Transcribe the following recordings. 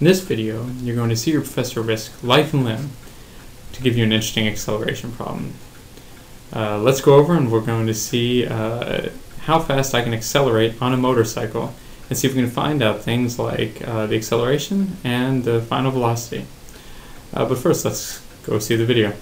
In this video, you're going to see your professor risk life and limb to give you an interesting acceleration problem. Uh, let's go over and we're going to see uh, how fast I can accelerate on a motorcycle and see if we can find out things like uh, the acceleration and the final velocity. Uh, but first, let's go see the video.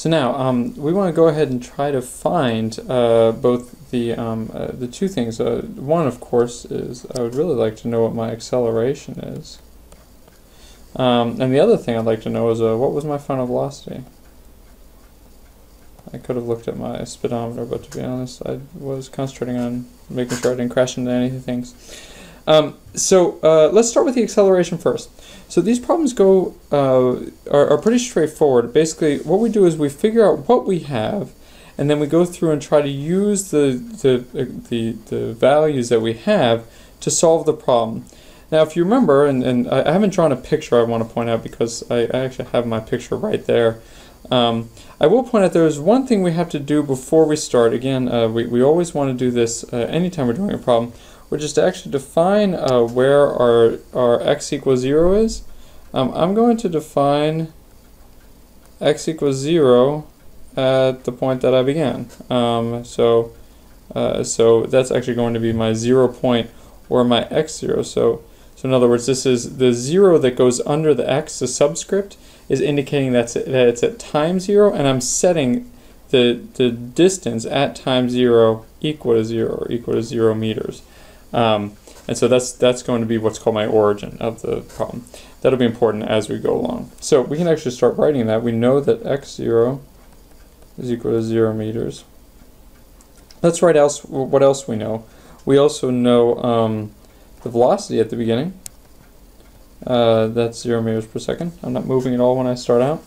So now um, we want to go ahead and try to find uh, both the um, uh, the two things. Uh, one, of course, is I would really like to know what my acceleration is, um, and the other thing I'd like to know is uh, what was my final velocity. I could have looked at my speedometer, but to be honest, I was concentrating on making sure I didn't crash into any things. Um, so uh, let's start with the acceleration first. So these problems go uh, are, are pretty straightforward. Basically, what we do is we figure out what we have, and then we go through and try to use the the the, the values that we have to solve the problem. Now, if you remember, and, and I haven't drawn a picture I want to point out because I, I actually have my picture right there. Um, I will point out there is one thing we have to do before we start. Again, uh, we, we always want to do this uh, anytime we're doing a problem which is to actually define uh, where our, our x equals 0 is. Um, I'm going to define x equals 0 at the point that I began. Um, so, uh, so that's actually going to be my 0 point or my x0. So, so in other words, this is the 0 that goes under the x, the subscript, is indicating that's, that it's at time 0, and I'm setting the, the distance at time 0 equal to 0, or equal to 0 meters. Um, and so that's that's going to be what's called my origin of the problem. That'll be important as we go along. So we can actually start writing that. We know that x0 is equal to 0 meters. Let's write else what else we know. We also know um, the velocity at the beginning. Uh, that's 0 meters per second. I'm not moving at all when I start out.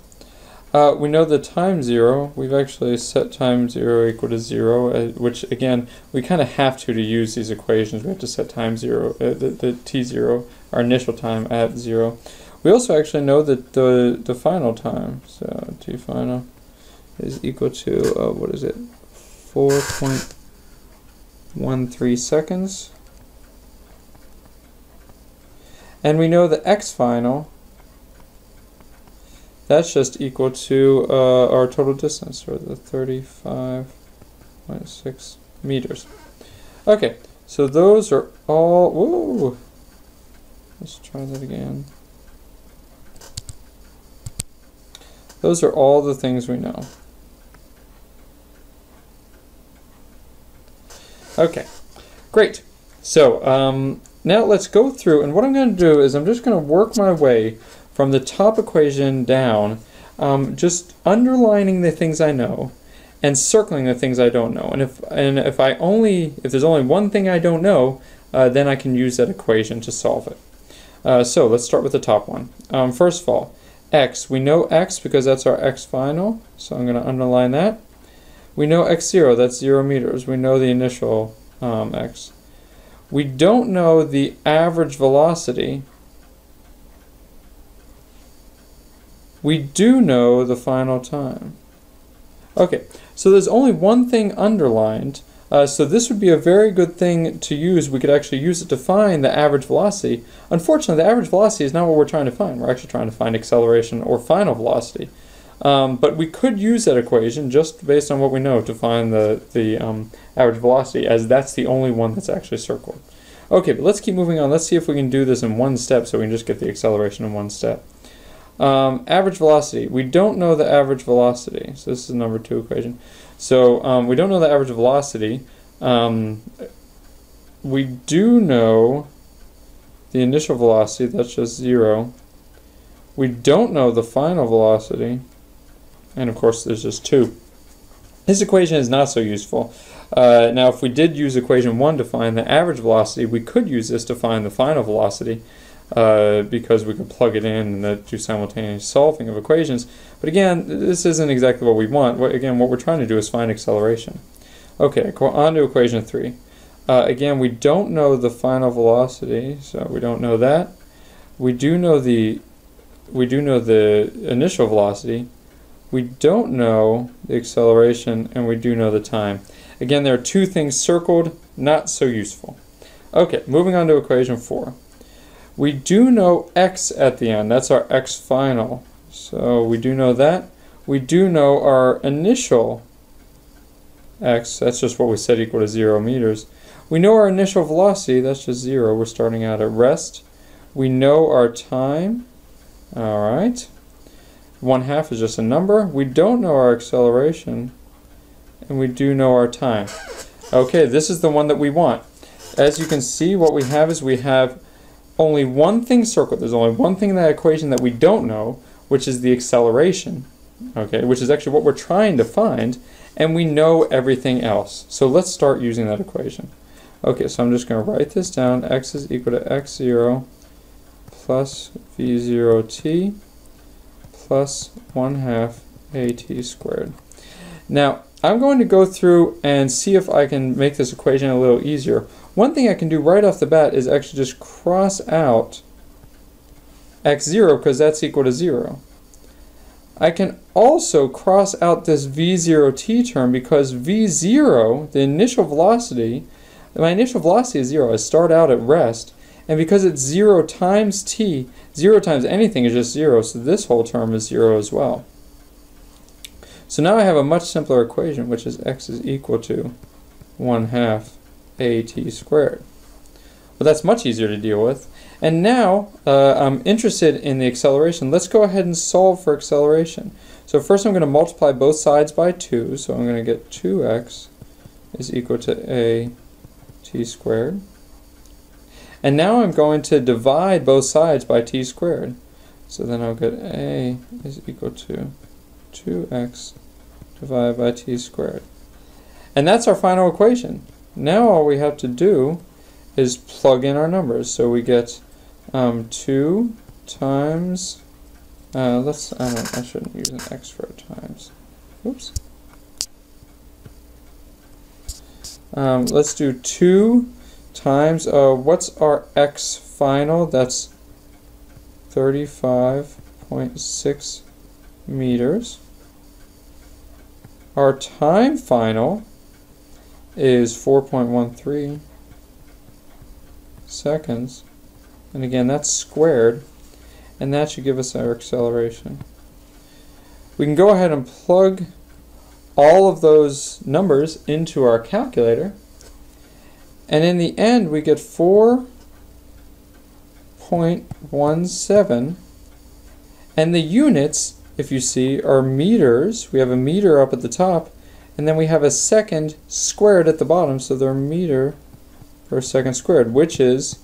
Uh, we know the time zero, we've actually set time zero equal to zero, uh, which again, we kind of have to to use these equations. We have to set time zero, uh, the, the t zero, our initial time at zero. We also actually know that the, the final time, so t final is equal to, uh, what is it, 4.13 seconds. And we know the x final that's just equal to uh, our total distance, or the 35.6 meters. Okay, so those are all, whoa, let's try that again. Those are all the things we know. Okay, great. So um, now let's go through, and what I'm going to do is I'm just going to work my way from the top equation down, um, just underlining the things I know and circling the things I don't know. And if and if I only if there's only one thing I don't know, uh, then I can use that equation to solve it. Uh, so let's start with the top one. Um, first of all, x. We know x because that's our x final, so I'm going to underline that. We know x0, that's 0 meters. We know the initial um, x. We don't know the average velocity, we do know the final time. Okay, so there's only one thing underlined, uh, so this would be a very good thing to use. We could actually use it to find the average velocity. Unfortunately, the average velocity is not what we're trying to find. We're actually trying to find acceleration or final velocity. Um, but we could use that equation just based on what we know to find the, the um, average velocity, as that's the only one that's actually circled. Okay, but let's keep moving on. Let's see if we can do this in one step so we can just get the acceleration in one step. Um, average velocity. We don't know the average velocity. So this is number two equation. So um, we don't know the average velocity. Um, we do know the initial velocity. That's just zero. We don't know the final velocity. And of course, there's just two. This equation is not so useful. Uh, now, if we did use equation 1 to find the average velocity, we could use this to find the final velocity uh, because we could plug it in and do simultaneous solving of equations. But again, this isn't exactly what we want. What, again, what we're trying to do is find acceleration. Okay, on to equation 3. Uh, again, we don't know the final velocity, so we don't know that. We do know the we do know the initial velocity. We don't know the acceleration, and we do know the time. Again, there are two things circled, not so useful. Okay, moving on to equation 4. We do know x at the end. That's our x final. So we do know that. We do know our initial x. That's just what we said equal to 0 meters. We know our initial velocity. That's just 0. We're starting out at rest. We know our time. All right. 1 half is just a number. We don't know our acceleration. And we do know our time. Okay, this is the one that we want. As you can see, what we have is we have only one thing circled. There's only one thing in that equation that we don't know, which is the acceleration. Okay, which is actually what we're trying to find, and we know everything else. So let's start using that equation. Okay, so I'm just going to write this down. x is equal to x0 plus v0t plus 1 half at squared. Now, I'm going to go through and see if I can make this equation a little easier. One thing I can do right off the bat is actually just cross out x0 because that's equal to 0. I can also cross out this v0t term because v0, the initial velocity, my initial velocity is 0. I start out at rest, and because it's 0 times t, 0 times anything is just 0, so this whole term is 0 as well. So now I have a much simpler equation, which is x is equal to 1 half at squared. Well, that's much easier to deal with. And now uh, I'm interested in the acceleration. Let's go ahead and solve for acceleration. So first I'm going to multiply both sides by 2. So I'm going to get 2x is equal to a t squared. And now I'm going to divide both sides by t squared. So then I'll get a is equal to 2x divided by t squared. And that's our final equation. Now all we have to do is plug in our numbers. So we get um, 2 times, uh, let's, I, don't, I shouldn't use an x for times. Oops. Um, let's do 2 times, uh, what's our x final? That's 35.6 meters. Our time final is 4.13 seconds. And again, that's squared. And that should give us our acceleration. We can go ahead and plug all of those numbers into our calculator. And in the end, we get 4.17. And the units, if you see, are meters. We have a meter up at the top. And then we have a second squared at the bottom, so they're meter per second squared, which is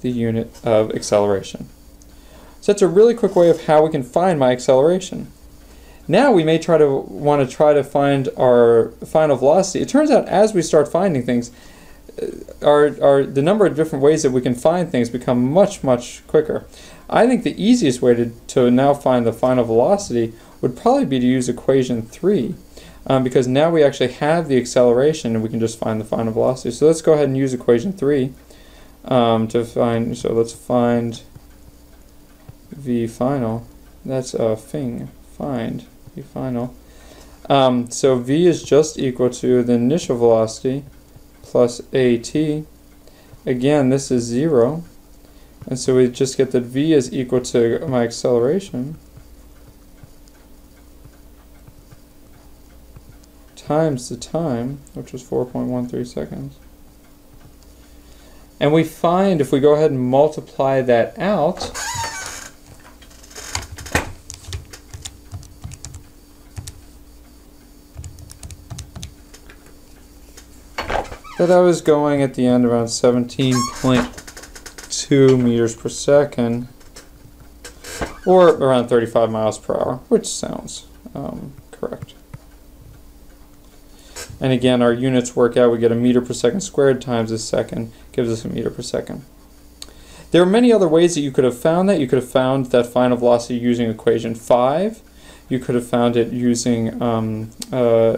the unit of acceleration. So that's a really quick way of how we can find my acceleration. Now we may try to want to try to find our final velocity. It turns out as we start finding things, uh, our, our, the number of different ways that we can find things become much, much quicker. I think the easiest way to, to now find the final velocity would probably be to use equation 3 um, because now we actually have the acceleration and we can just find the final velocity. So let's go ahead and use equation 3 um, to find, so let's find v final. That's a thing, find v final. Um, so v is just equal to the initial velocity plus at. Again, this is 0. And so we just get that v is equal to my acceleration times the time, which was 4.13 seconds. And we find if we go ahead and multiply that out, that I was going at the end around 17.2 meters per second, or around 35 miles per hour, which sounds um, correct. And again, our units work out. We get a meter per second squared times a second gives us a meter per second. There are many other ways that you could have found that. You could have found that final velocity using equation 5. You could have found it using um, uh,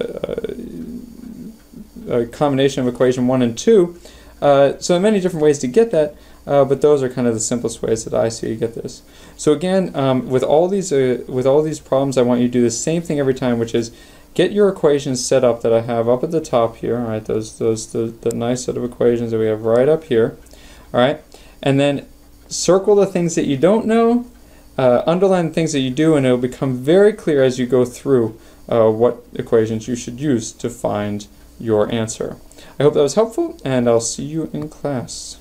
a combination of equation 1 and 2. Uh, so there are many different ways to get that, uh, but those are kind of the simplest ways that I see to get this. So again, um, with all these uh, with all these problems, I want you to do the same thing every time, which is get your equations set up that I have up at the top here. All right, those those the, the nice set of equations that we have right up here. All right, and then circle the things that you don't know, uh, underline the things that you do, and it'll become very clear as you go through uh, what equations you should use to find your answer. I hope that was helpful, and I'll see you in class.